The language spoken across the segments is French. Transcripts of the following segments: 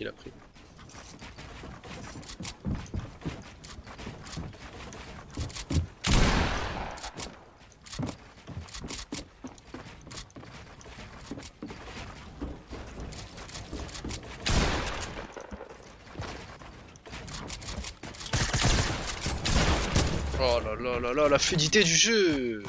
qu'il a pris. Oh là là là là, la fluidité du jeu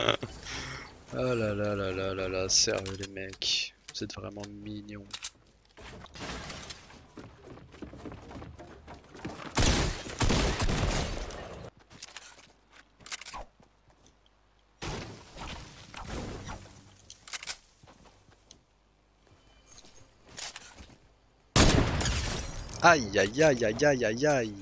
Oh là là là là là là, sérieux les mecs, vous êtes vraiment mignons. Aïe aïe aïe aïe aïe aïe aïe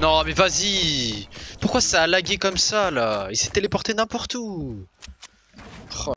Non mais vas-y. Pourquoi ça a lagué comme ça là? Il s'est téléporté n'importe où. Oh.